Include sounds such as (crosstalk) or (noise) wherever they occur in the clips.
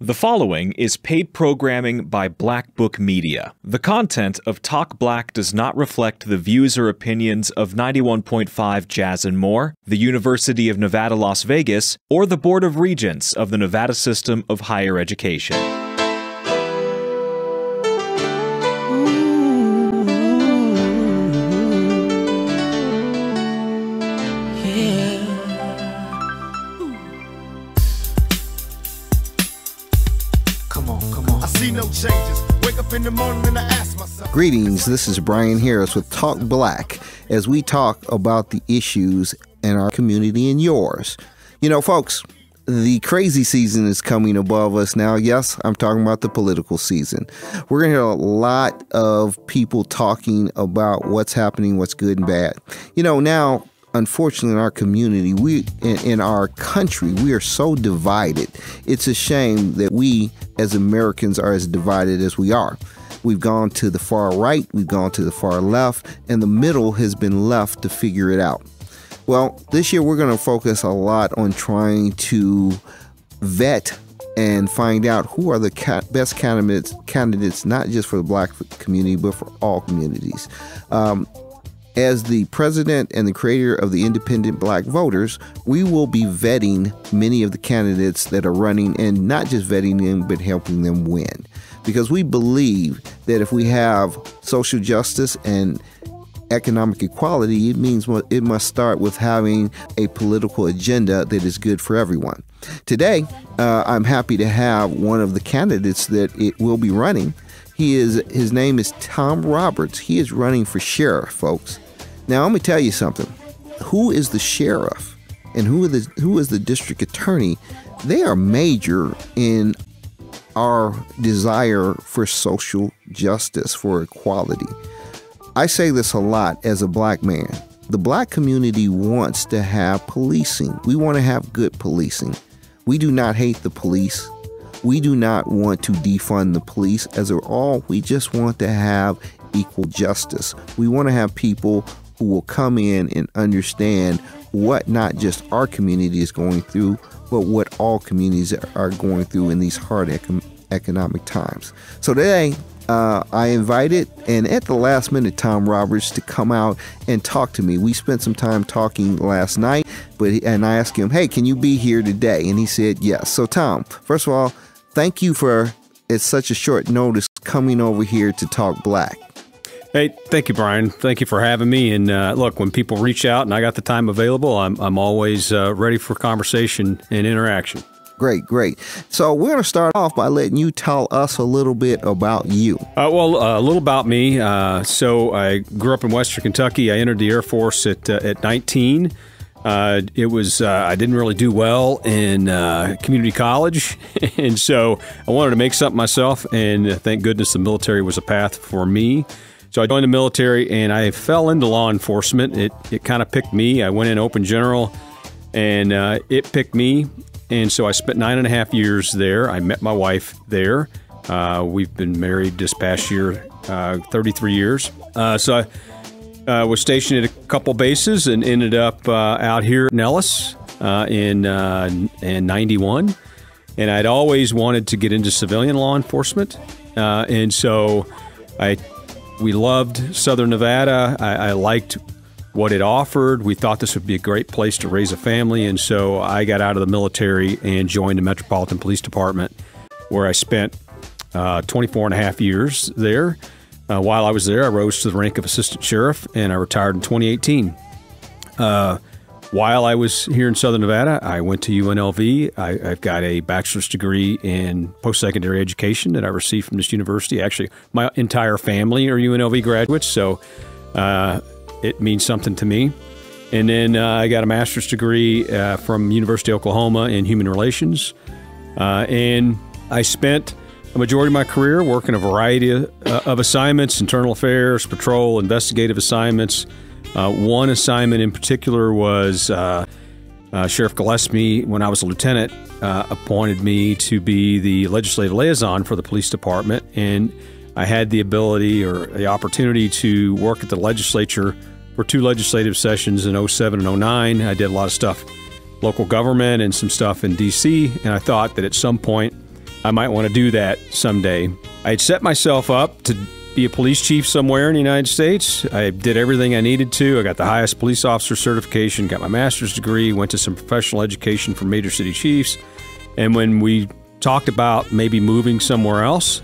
The following is paid programming by Blackbook Media. The content of Talk Black does not reflect the views or opinions of 91.5 Jazz and More, the University of Nevada, Las Vegas, or the Board of Regents of the Nevada System of Higher Education. Greetings, this is Brian Harris with Talk Black as we talk about the issues in our community and yours. You know, folks, the crazy season is coming above us now. Yes, I'm talking about the political season. We're going to hear a lot of people talking about what's happening, what's good and bad. You know, now unfortunately in our community we in, in, our country we are so divided. It's a shame that we as americans are as divided as we are. We've gone to the far right we've gone to the far left and the middle has been left to figure it out. Well this year we're going to focus a lot on trying to vet and find out who are the ca- best candidates candidates not just for the black community but for all communities. Um, as the president and the creator of the Independent Black Voters, we will be vetting many of the candidates that are running and not just vetting them, but helping them win. Because we believe that if we have social justice and economic equality, it means it must start with having a political agenda that is good for everyone. Today, uh, I'm happy to have one of the candidates that it will be running. He is his name is Tom Roberts. He is running for sheriff, folks. Now, let me tell you something. Who is the sheriff and who is the, who is the district attorney? They are major in our desire for social justice, for equality. I say this a lot as a black man. The black community wants to have policing. We want to have good policing. We do not hate the police. We do not want to defund the police as a all. We just want to have equal justice. We want to have people who will come in and understand what not just our community is going through, but what all communities are going through in these hard econ- economic times. So today, uh, I invited, and at the last minute, Tom Roberts to come out and talk to me. We spent some time talking last night, but and I asked him, "Hey, can you be here today?" And he said yes. So, Tom, first of all, thank you for at such a short notice coming over here to talk black. Hey, thank you, Brian. Thank you for having me. And uh, look, when people reach out and I got the time available, I'm, I'm always uh, ready for conversation and interaction. Great, great. So we're going to start off by letting you tell us a little bit about you. Uh, well, uh, a little about me. Uh, so I grew up in Western Kentucky. I entered the Air Force at uh, at 19. Uh, it was uh, I didn't really do well in uh, community college, (laughs) and so I wanted to make something myself. And thank goodness the military was a path for me. So I joined the military and I fell into law enforcement. It, it kind of picked me. I went in open general and uh, it picked me. And so I spent nine and a half years there. I met my wife there. Uh, we've been married this past year, uh, 33 years. Uh, so I uh, was stationed at a couple bases and ended up uh, out here in Nellis in, in 91. And I'd always wanted to get into civilian law enforcement. and so I we loved Southern Nevada. I, I, liked what it offered. We thought this would be a great place to raise a family. And so I got out of the military and joined the Metropolitan Police Department, where I spent uh, 24 and a half years there. Uh, while I was there, I rose to the rank of assistant sheriff and I retired in 2018. Uh, while I was here in Southern Nevada, I went to UNLV. I, have got a bachelor's degree in post secondary education that I received from this university. Actually, my entire family are UNLV graduates, so uh, it means something to me. And then uh, I got a master's degree uh, from University of Oklahoma in human relations. Uh, and I spent a majority of my career working a variety of, uh, of assignments internal affairs, patrol, investigative assignments. Uh, one assignment in particular was uh, uh, Sheriff Gillespie, when I was a lieutenant, uh, appointed me to be the legislative liaison for the police department. And I had the ability or the opportunity to work at the legislature for two legislative sessions in 07 and 09. I did a lot of stuff, local government, and some stuff in D.C. And I thought that at some point I might want to do that someday. I had set myself up to be a police chief somewhere in the United States. I did everything I needed to. I got the highest police officer certification, got my master's degree, went to some professional education for major city chiefs. And when we talked about maybe moving somewhere else,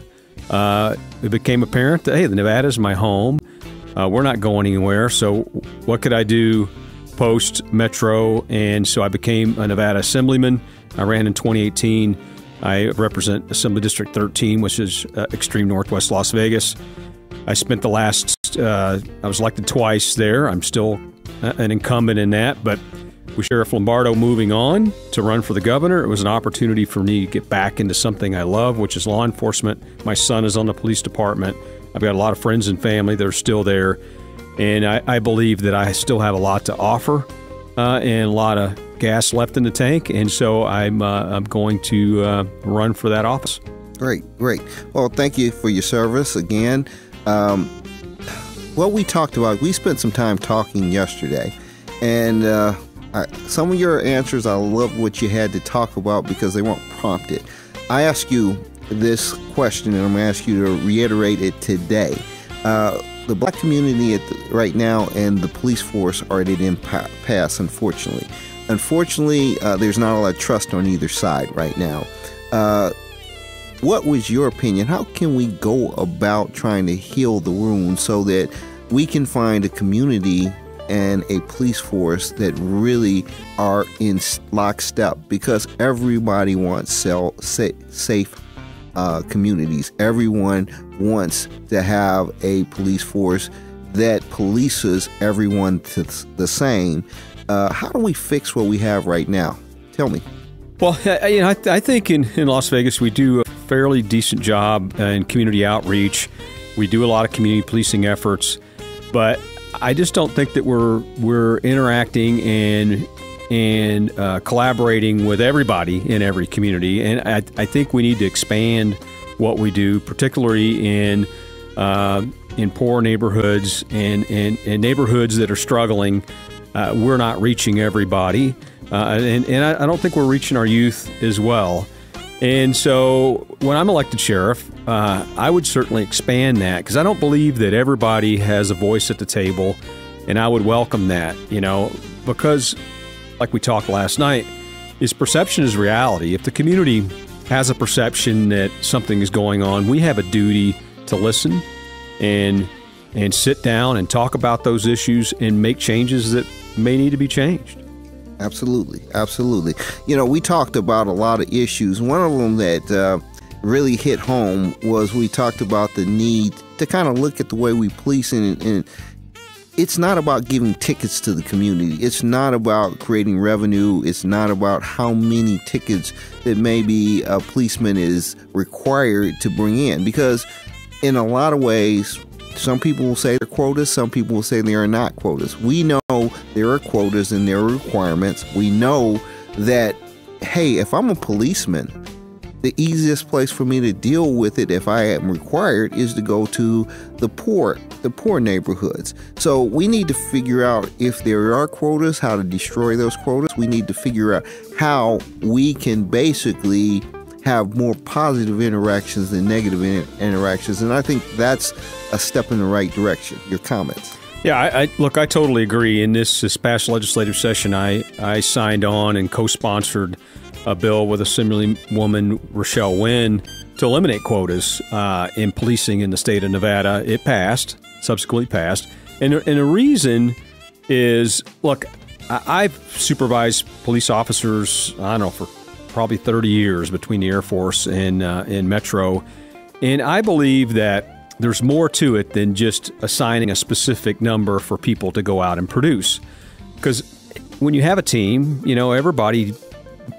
uh, it became apparent that, hey, the Nevada is my home. Uh, we're not going anywhere. So, what could I do post Metro? And so I became a Nevada assemblyman. I ran in 2018. I represent Assembly District 13, which is uh, extreme northwest Las Vegas. I spent the last, uh, I was elected twice there. I'm still uh, an incumbent in that, but with Sheriff Lombardo moving on to run for the governor, it was an opportunity for me to get back into something I love, which is law enforcement. My son is on the police department. I've got a lot of friends and family that are still there. And I, I believe that I still have a lot to offer uh, and a lot of gas left in the tank. And so I'm, uh, I'm going to uh, run for that office. Great, great. Well, thank you for your service again. Um, what we talked about, we spent some time talking yesterday, and uh, I, some of your answers, I love what you had to talk about because they weren't prompted. I asked you this question, and I'm going to ask you to reiterate it today. Uh, the black community the, right now and the police force are at an impasse, unfortunately. Unfortunately, uh, there's not a lot of trust on either side right now. Uh, what was your opinion? How can we go about trying to heal the wound so that we can find a community and a police force that really are in lockstep? Because everybody wants sell, safe uh, communities. Everyone wants to have a police force that polices everyone the same. Uh, how do we fix what we have right now? Tell me. Well, you know, I, I, think in, in Las Vegas we do a fairly decent job in community outreach. We do a lot of community policing efforts, but I just don't think that we're we're interacting and and uh, collaborating with everybody in every community. And I, I, think we need to expand what we do, particularly in uh, in poor neighborhoods and, and, and, neighborhoods that are struggling. Uh, we're not reaching everybody, uh, and, and I, I, don't think we're reaching our youth as well. And so, when I'm elected sheriff, uh, I would certainly expand that because I don't believe that everybody has a voice at the table, and I would welcome that. You know, because like we talked last night, is perception is reality. If the community has a perception that something is going on, we have a duty to listen and and sit down and talk about those issues and make changes that may need to be changed. Absolutely, absolutely. You know, we talked about a lot of issues. One of them that uh, really hit home was we talked about the need to kind of look at the way we police and, and it's not about giving tickets to the community. It's not about creating revenue. It's not about how many tickets that maybe a policeman is required to bring in. Because in a lot of ways, some people will say they're quotas, some people will say they are not quotas. We know there are quotas and there are requirements. We know that, hey, if I'm a policeman, the easiest place for me to deal with it if I am required is to go to the poor, the poor neighborhoods. So we need to figure out if there are quotas, how to destroy those quotas. We need to figure out how we can basically have more positive interactions than negative in- interactions. And I think that's a step in the right direction. Your comments. Yeah, I, I, look. I totally agree. In this, this past legislative session, I I signed on and co-sponsored a bill with Assemblywoman Rochelle Nguyen to eliminate quotas uh, in policing in the state of Nevada. It passed, subsequently passed. And, and the reason is look, I've supervised police officers, I don't know, for probably 30 years between the Air Force and, uh, and Metro. And I believe that there's more to it than just assigning a specific number for people to go out and produce. Because when you have a team, you know, everybody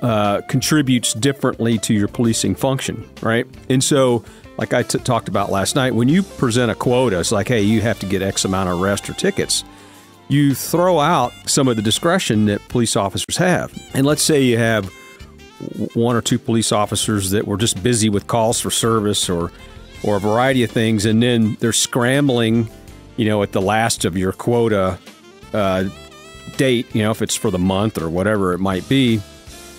uh, contributes differently to your policing function, right? And so, like I talked about last night, when you present a quota, it's like, hey, you have to get X amount of arrests or tickets. You throw out some of the discretion that police officers have. And let's say you have one or two police officers that were just busy with calls for service or or a variety of things, and then they're scrambling, you know, at the last of your quota uh, date, you know, if it's for the month or whatever it might be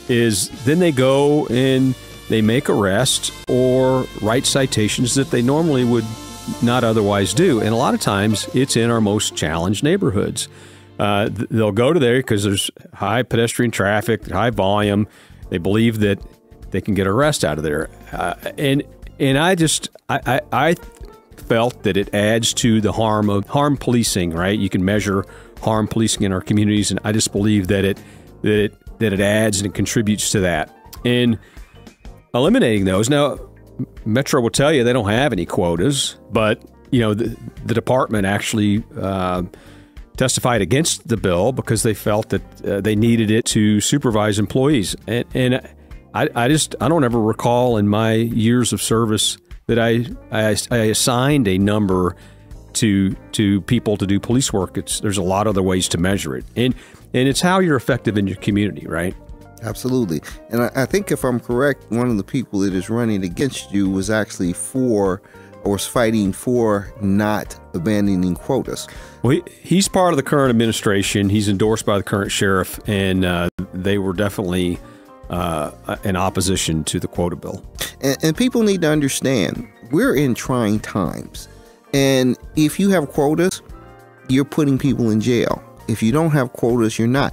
is then they go and they make arrests or write citations that they normally would not otherwise do. And a lot of times it's in our most challenged neighborhoods. Uh, they'll go to there because there's high pedestrian traffic, high volume. They believe that they can get arrest out of there. Uh, and and I just I, I, I felt that it adds to the harm of harm policing. Right, you can measure harm policing in our communities, and I just believe that it that it that it adds and it contributes to that. And eliminating those now, Metro will tell you they don't have any quotas, but you know the, the department actually. Uh, testified against the bill because they felt that uh, they needed it to supervise employees. And, and I, I, just I don't ever recall in my years of service that I, I, I assigned a number to to people to do police work. It's there's a lot of other ways to measure it, and and it's how you're effective in your community, right? Absolutely, and I, I think if I'm correct, one of the people that is running against you was actually for or was fighting for not abandoning quotas. Well, he, he's part of the current administration. He's endorsed by the current sheriff, and uh, they were definitely uh, in opposition to the quota bill. And, and people need to understand we're in trying times. And if you have quotas, you're putting people in jail. If you don't have quotas, you're not.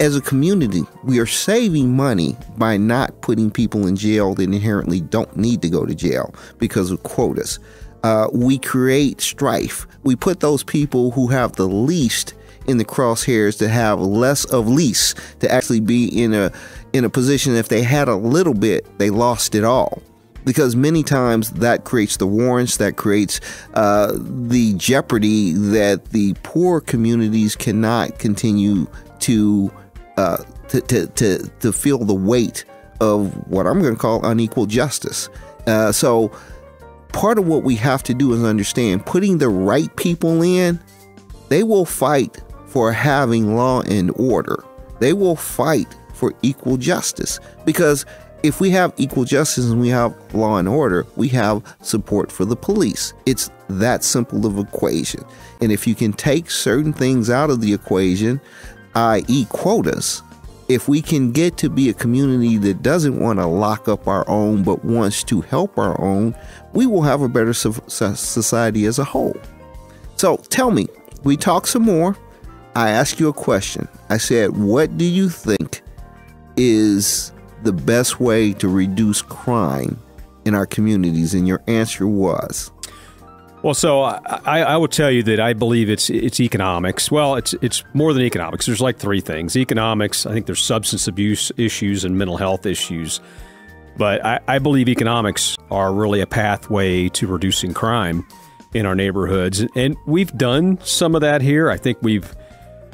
As a community, we are saving money by not putting people in jail that inherently don't need to go to jail because of quotas. Uh, we create strife. We put those people who have the least in the crosshairs to have less of least to actually be in a in a position if they had a little bit, they lost it all because many times that creates the warrants, that creates uh, the jeopardy that the poor communities cannot continue to, uh, to, to, to, to, feel the weight of what I'm going to call unequal justice. Uh, so, part of what we have to do is understand putting the right people in, they will fight for having law and order. They will fight for equal justice because if we have equal justice and we have law and order, we have support for the police. It's that simple of equation. And if you can take certain things out of the equation, i.e., quotas, if we can get to be a community that doesn't want to lock up our own but wants to help our own, we will have a better society as a whole. So tell me, we talk some more. I asked you a question. I said, What do you think is the best way to reduce crime in our communities? And your answer was. Well, so I, I will tell you that I believe it's it's economics. Well, it's it's more than economics. There's like three things: economics. I think there's substance abuse issues and mental health issues. But I, I believe economics are really a pathway to reducing crime in our neighborhoods, and we've done some of that here. I think we've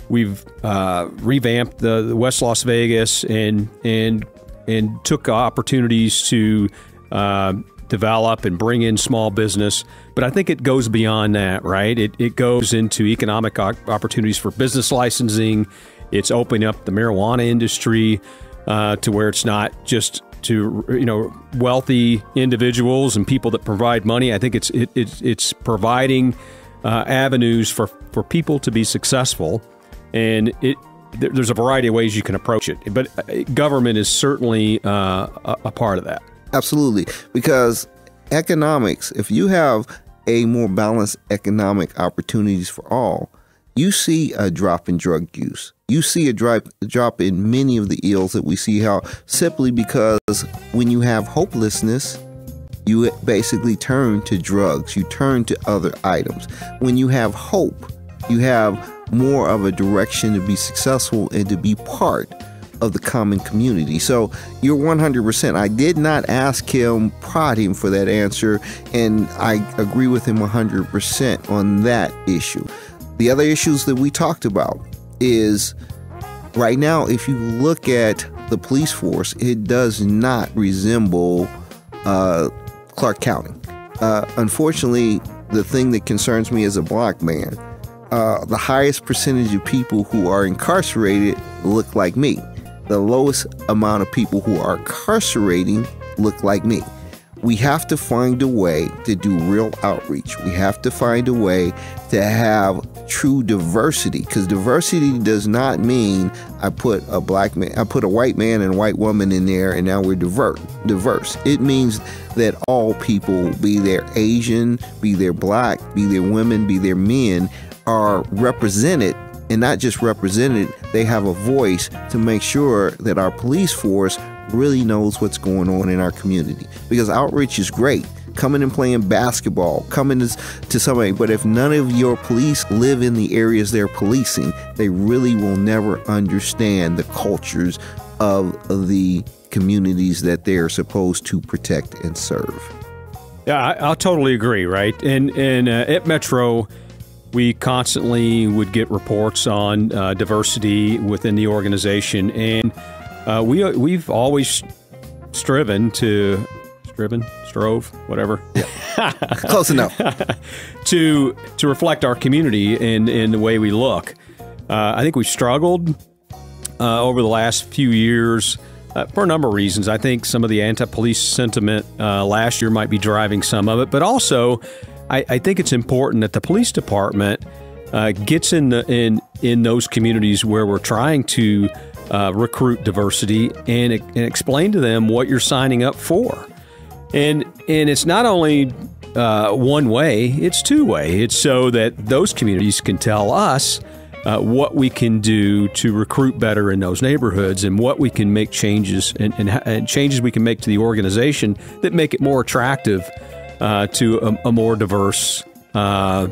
we've uh, revamped the, the West Las Vegas and and and took opportunities to uh, develop and bring in small business. But I think it goes beyond that, right? It, it goes into economic opportunities for business licensing. It's opening up the marijuana industry uh, to where it's not just to you know wealthy individuals and people that provide money. I think it's it, it it's providing uh, avenues for for people to be successful, and it there's a variety of ways you can approach it, but uh, government is certainly uh, a part of that. Absolutely, because economics, if you have a more balanced economic opportunities for all, you see a drop in drug use. You see a drop, drop in many of the ills that we see how simply because when you have hopelessness, you basically turn to drugs, you turn to other items. When you have hope, you have more of a direction to be successful and to be part of the common community. So you're 100%. I did not ask him, prod him for that answer, and I agree with him 100% on that issue. The other issues that we talked about is right now, if you look at the police force, it does not resemble uh, Clark County. Uh, unfortunately, the thing that concerns me as a black man uh, the highest percentage of people who are incarcerated look like me. The lowest amount of people who are incarcerating look like me. we have to find a way to do real outreach. We have to find a way to have true diversity because diversity does not mean I put a black man, I put a white man and a white woman in there and now we're divert, diverse. It means that all people, be they Asian, be they black, be they women, be they men, are represented and not just represented, they have a voice to make sure that our police force really knows what's going on in our community. Because outreach is great. Coming and playing basketball, coming to, to somebody. But if none of your police live in the areas they're policing, they really will never understand the cultures of the communities that they're supposed to protect and serve. Yeah, I, will totally agree. Right, and and uh, at Metro, we constantly would get reports on uh, diversity within the organization, and uh, we uh, we've always striven to striven strove whatever yeah. close enough (laughs) to to reflect our community in in the way we look. Uh, I think we've struggled uh, over the last few years. Uh, for a number of reasons. I think some of the anti police sentiment uh, last year might be driving some of it, but also I, I think it's important that the police department uh, gets in the in in those communities where we're trying to uh, recruit diversity and, and explain to them what you're signing up for. And and it's not only uh, one way; it's two way. It's so that those communities can tell us uh, what we can do to recruit better in those neighborhoods and what we can make changes and, and, and changes we can make to the organization that make it more attractive uh, to a, a, more diverse uh,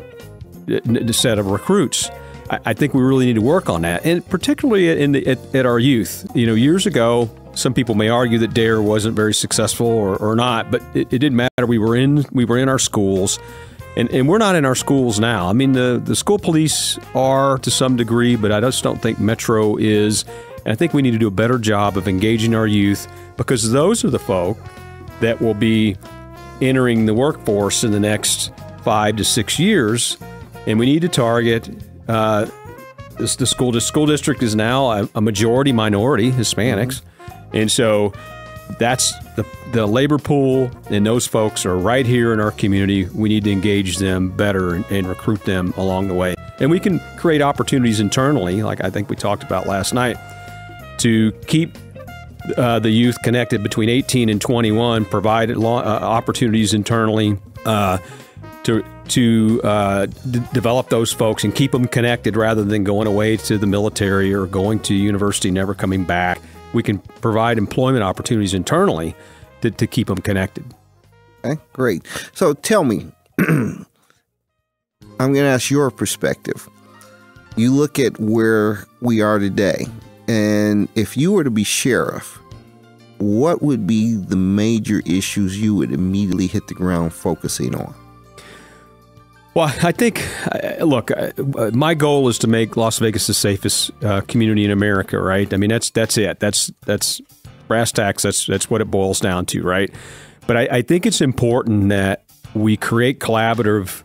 set of recruits. I, I, think we really need to work on that, and particularly in the, at, at, our youth. You know, years ago, some people may argue that D.A.R.E. wasn't very successful or, or not, but it, it, didn't matter. We were in we were in our schools. And, and we're not in our schools now. I mean, the, the school police are to some degree, but I just don't think Metro is. And I think we need to do a better job of engaging our youth because those are the folk that will be entering the workforce in the next five to six years. And we need to target uh, this, the school. The school district is now a, a majority minority Hispanics, mm-hmm. and so that's the the labor pool, and those folks are right here in our community. We need to engage them better and, and recruit them along the way, and we can create opportunities internally, like I think we talked about last night, to keep uh, the youth connected between 18 and 21, provide uh, opportunities internally uh, to to uh, d- develop those folks and keep them connected rather than going away to the military or going to university, never coming back. We can provide employment opportunities internally to, to keep them connected. Okay, great. So tell me, (clears throat) I'm going to ask your perspective. You look at where we are today, and if you were to be sheriff, what would be the major issues you would immediately hit the ground focusing on? Well, I think, uh, look, uh, my goal is to make Las Vegas the safest uh, community in America, right? I mean, that's that's it. That's that's brass tacks. That's that's what it boils down to, right? But I, I think it's important that we create collaborative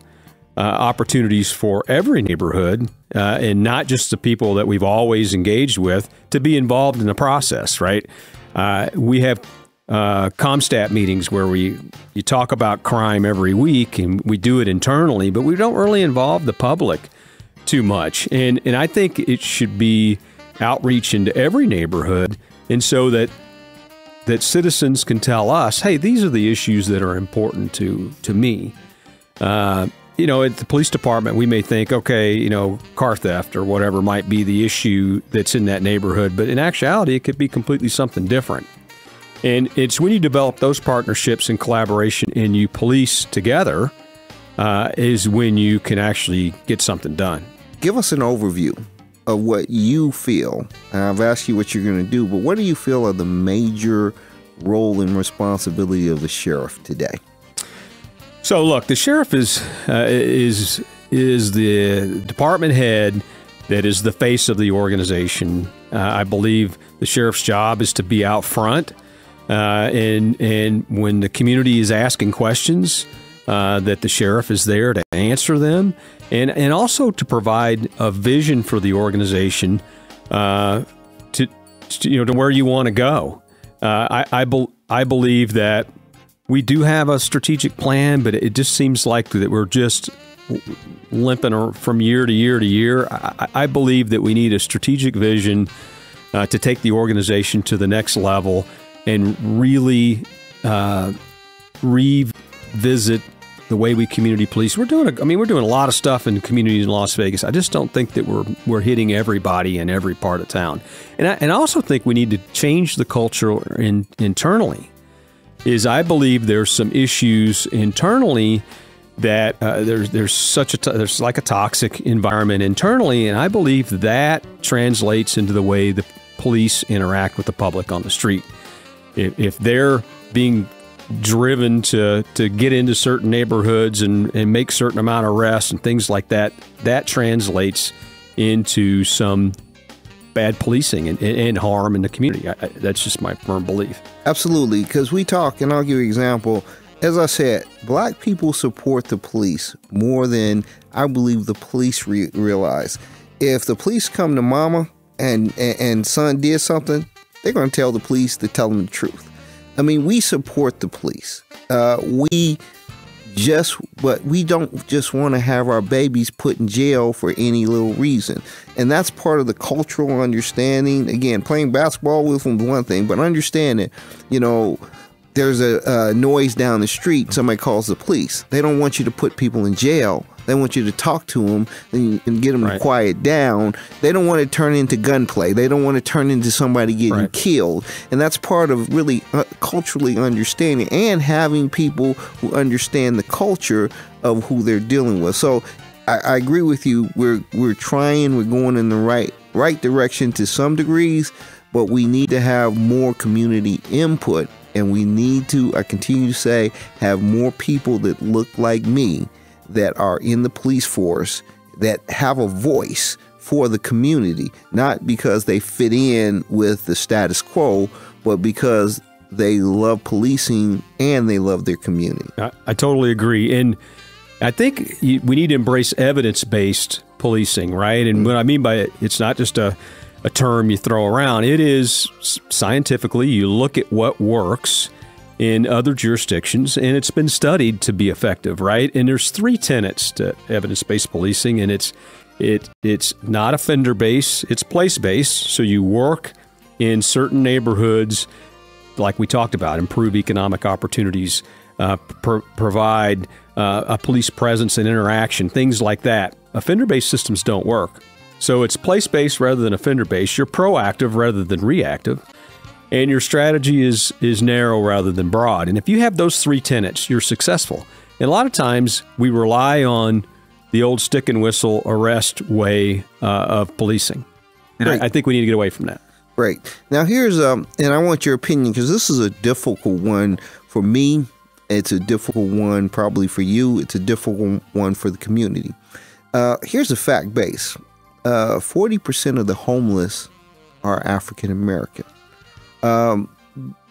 uh, opportunities for every neighborhood uh, and not just the people that we've always engaged with to be involved in the process, right? Uh, we have uh, CompStat meetings where we you talk about crime every week, and we do it internally, but we don't really involve the public too much. And and I think it should be outreach into every neighborhood, and so that that citizens can tell us, hey, these are the issues that are important to to me. Uh, you know, at the police department, we may think, okay, you know, car theft or whatever might be the issue that's in that neighborhood, but in actuality, it could be completely something different. And it's when you develop those partnerships and collaboration and you police together uh, is when you can actually get something done. Give us an overview of what you feel. And I've asked you what you're going to do, but what do you feel are the major role and responsibility of the sheriff today? So, look, the sheriff is uh, is is the department head that is the face of the organization. Uh, I believe the sheriff's job is to be out front uh, and and when the community is asking questions, uh, that the sheriff is there to answer them, and and also to provide a vision for the organization uh, to, to, you know to where you want to go. Uh, I I, be, I believe that we do have a strategic plan, but it just seems like that we're just limping from year to year to year. I, I believe that we need a strategic vision uh, to take the organization to the next level and really uh, revisit the way we community police. We're doing, a, I mean, we're doing a lot of stuff in communities in Las Vegas. I just don't think that we're we're hitting everybody in every part of town, and I, and I also think we need to change the culture in, internally. Is I believe there's some issues internally that uh, there's there's such a there's like a toxic environment internally, and I believe that translates into the way the police interact with the public on the street. If, if they're being driven to to get into certain neighborhoods and, and make certain amount of arrests and things like that, that translates into some bad policing and, and harm in the community. I, I, that's just my firm belief. Absolutely, because we talk, and I'll give you an example. As I said, black people support the police more than I believe the police re- realize. If the police come to mama and, and, and son did something, they're going to tell the police to tell them the truth. I mean, we support the police. Uh, we just, but we don't just want to have our babies put in jail for any little reason. And that's part of the cultural understanding. Again, playing basketball with them one thing, but understanding, you know, there's a, a, noise down the street, somebody calls the police. They don't want you to put people in jail. They want you to talk to them and, and get them right. to quiet down. They don't want to turn into gunplay. They don't want to turn into somebody getting right. killed. And that's part of really uh, culturally understanding and having people who understand the culture of who they're dealing with. So I, I agree with you. We're we're trying. We're going in the right right direction to some degrees, but we need to have more community input and we need to, I continue to say, have more people that look like me that are in the police force that have a voice for the community, not because they fit in with the status quo, but because they love policing and they love their community. I, I totally agree. And I think we need to embrace evidence based policing, right? And what I mean by it, it's not just a a term you throw around. It is scientifically, you look at what works in other jurisdictions, and it's been studied to be effective, right? And there's three tenets to evidence-based policing, and it's it it's not offender based, it's place based. So you work in certain neighborhoods, like we talked about, improve economic opportunities, uh, pr- provide uh, a police presence and interaction, things like that. Offender based systems don't work. So it's place based rather than offender based. You're proactive rather than reactive. And your strategy is, is narrow rather than broad. And if you have those three tenets, you're successful. And a lot of times we rely on the old stick and whistle arrest way uh, of policing. And I, I, think we need to get away from that. Right. Now, here's, um, and I want your opinion because this is a difficult one for me. It's a difficult one probably for you. It's a difficult one for the community. Uh, here's a fact base uh, 40% of the homeless are African American. Um,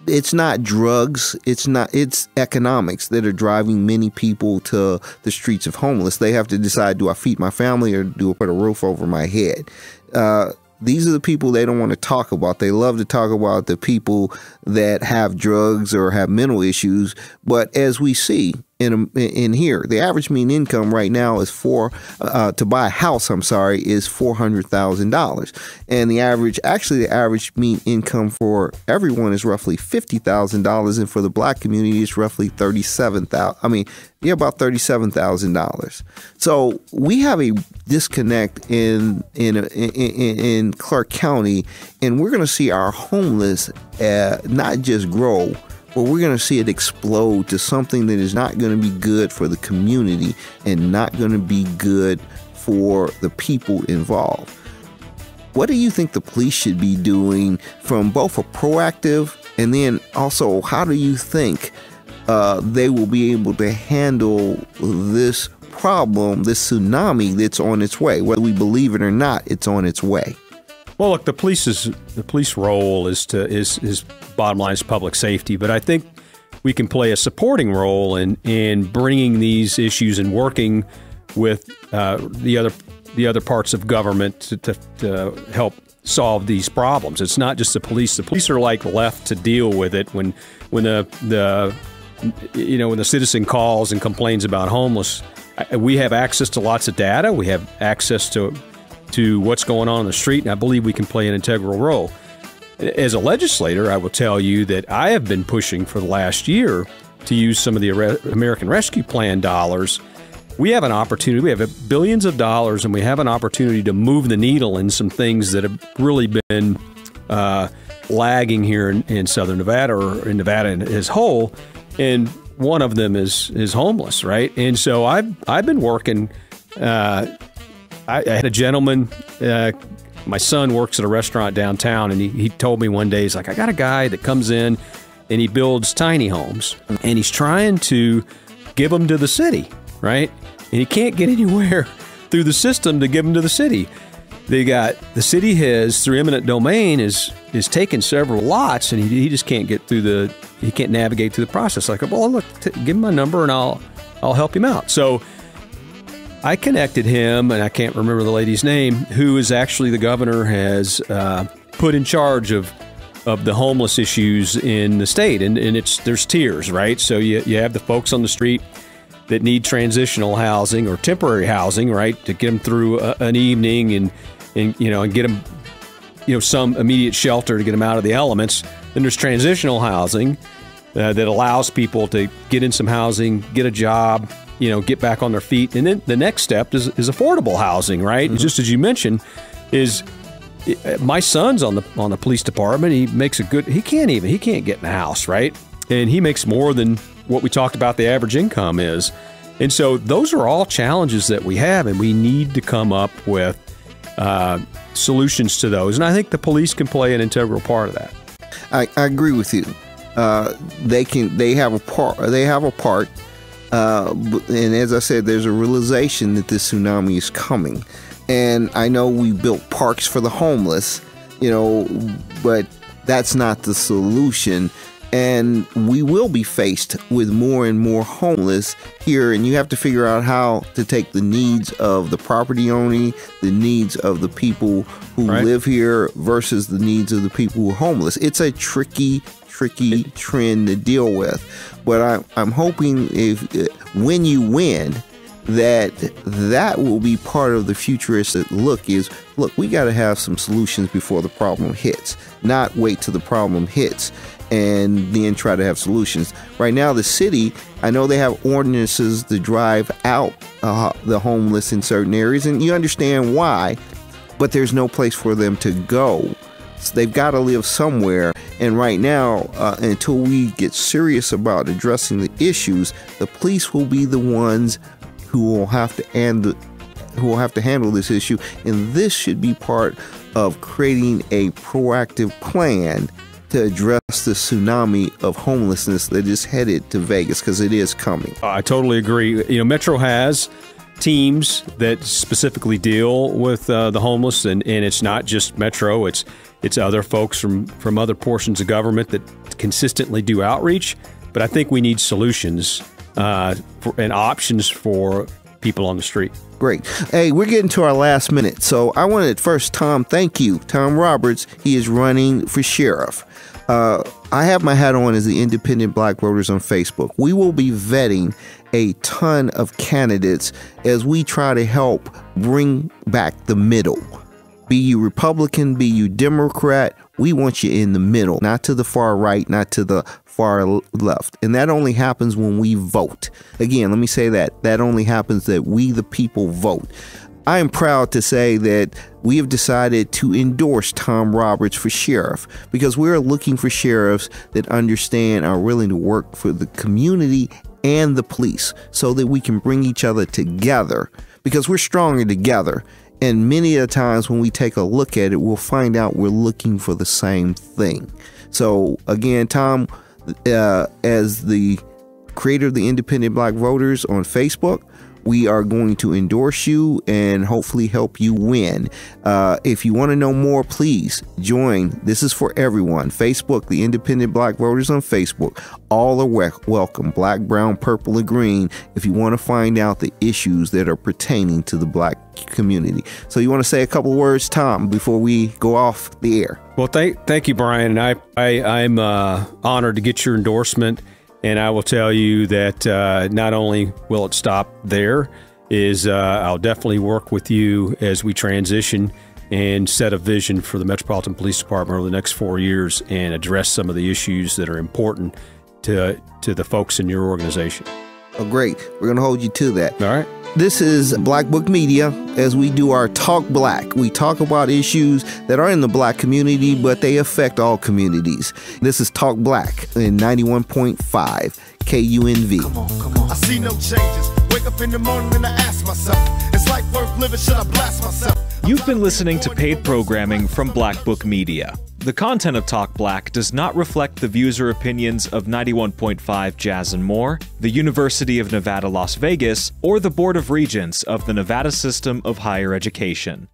it's not drugs it's not it's economics that are driving many people to the streets of homeless they have to decide do i feed my family or do i put a roof over my head uh, these are the people they don't want to talk about. They love to talk about the people that have drugs or have mental issues. But as we see, in in here. The average mean income right now is four uh, to buy a house. I'm sorry, is four hundred thousand dollars, and the average actually the average mean income for everyone is roughly fifty thousand dollars, and for the black community is roughly thirty seven thousand. I mean, yeah, about thirty seven thousand dollars. So we have a disconnect in in in, in, in Clark County, and we're going to see our homeless uh, not just grow but we're going to see it explode to something that is not going to be good for the community and not going to be good for the people involved. What do you think the police should be doing from both a proactive and then also how do you think uh, they will be able to handle this problem, this tsunami that's on its way? Whether we believe it or not, it's on its way. Well, look, the police's the police role is to is is bottom line is public safety, but I think we can play a supporting role in in bringing these issues and working with uh, the other the other parts of government to, to, to help solve these problems. It's not just the police. The police are like left to deal with it when when the the you know, when the citizen calls and complains about homeless, we have access to lots of data. We have access to to what's going on in the street, and I believe we can play an integral role. As a legislator, I will tell you that I have been pushing for the last year to use some of the American Rescue Plan dollars. We have an opportunity, we have billions of dollars, and we have an opportunity to move the needle in some things that have really been uh, lagging here in, in, Southern Nevada or in Nevada as whole. And one of them is is homeless, right? And so I've I've been working. Uh, I, I, had a gentleman. Uh, my son works at a restaurant downtown, and he, he told me one day he's like, I got a guy that comes in and he builds tiny homes, and he's trying to give them to the city, right? And he can't get (laughs) anywhere through the system to give them to the city. They got the city has through eminent domain is is taken several lots, and he, he just can't get through the he can't navigate through the process. Like, well, look, give him my number, and I'll I'll help him out. So I connected him, and I can't remember the lady's name, who is actually the governor has uh, put in charge of of the homeless issues in the state, and, and it's there's tiers, right? So you you have the folks on the street that need transitional housing or temporary housing, right, to get them through a, an evening and and you know and get them you know some immediate shelter to get them out of the elements. Then there's transitional housing uh, that allows people to get in some housing, get a job, you know, get back on their feet. And then the next step is, is affordable housing, right? Mm-hmm. Just as you mentioned, is uh, my son's on the on the police department. He makes a good. He can't even. He can't get in a house, right? And he makes more than what we talked about the average income is. And so those are all challenges that we have, and we need to come up with uh, solutions to those. And I think the police can play an integral part of that. I, I agree with you. Uh, they can. They have a part. They have a part. Uh, and as I said, there's a realization that this tsunami is coming. And I know we built parks for the homeless, you know, but that's not the solution and we will be faced with more and more homeless here and you have to figure out how to take the needs of the property owner the needs of the people who right. live here versus the needs of the people who are homeless it's a tricky tricky trend to deal with but I, i'm hoping if when you win that that will be part of the futuristic look is look we got to have some solutions before the problem hits not wait till the problem hits and then try to have solutions. Right now, the city, I know they have ordinances to drive out uh, the homeless in certain areas, and you understand why, but there's no place for them to go. So they've got to live somewhere. And right now, uh, until we get serious about addressing the issues, the police will be the ones who will have to end who will have to handle this issue. And this should be part of creating a proactive plan to address the tsunami of homelessness that is headed to Vegas because it is coming. I totally agree. You know, Metro has teams that specifically deal with uh, the homeless, and, and it's not just Metro. It's it's other folks from from other portions of government that consistently do outreach. But I think we need solutions uh, for, and options for people on the street. Great. Hey, we're getting to our last minute. So I wanted first, Tom, thank you. Tom Roberts, he is running for sheriff. Uh, I have my hat on as the independent black voters on Facebook. We will be vetting a ton of candidates as we try to help bring back the middle. Be you Republican, be you Democrat, we want you in the middle, not to the far right, not to the far left. And that only happens when we vote. Again, let me say that. That only happens that we, the people, vote. I am proud to say that we have decided to endorse Tom Roberts for sheriff because we're looking for sheriffs that understand are willing to work for the community and the police so that we can bring each other together because we're stronger together. And many of the times when we take a look at it, we'll find out we're looking for the same thing. So, again, Tom, uh, as the creator of the Independent Black Voters on Facebook, we are going to endorse you and hopefully help you win. Uh, if you want to know more, please join. This is for everyone. Facebook, the Independent Black Voters on Facebook. All are we- welcome, black, brown, purple, and green, if you want to find out the issues that are pertaining to the black community. So, you want to say a couple words, Tom, before we go off the air? Well, thank, thank you, Brian. And I, I, I'm uh, honored to get your endorsement. And I will tell you that uh, not only will it stop there, is uh, I'll definitely work with you as we transition and set a vision for the Metropolitan Police Department over the next four years and address some of the issues that are important to to the folks in your organization. Oh, great. We're going to hold you to that. All right. This is Blackbook Media as we do our Talk Black. We talk about issues that are in the black community, but they affect all communities. This is Talk Black in 91.5 KUNV. Come on, come on. I see no changes. Wake up in the morning and I ask myself, is life worth living? Should I blast myself? You've been listening to paid programming from Blackbook Media. The content of Talk Black does not reflect the views or opinions of 91.5 Jazz and More, the University of Nevada, Las Vegas, or the Board of Regents of the Nevada System of Higher Education.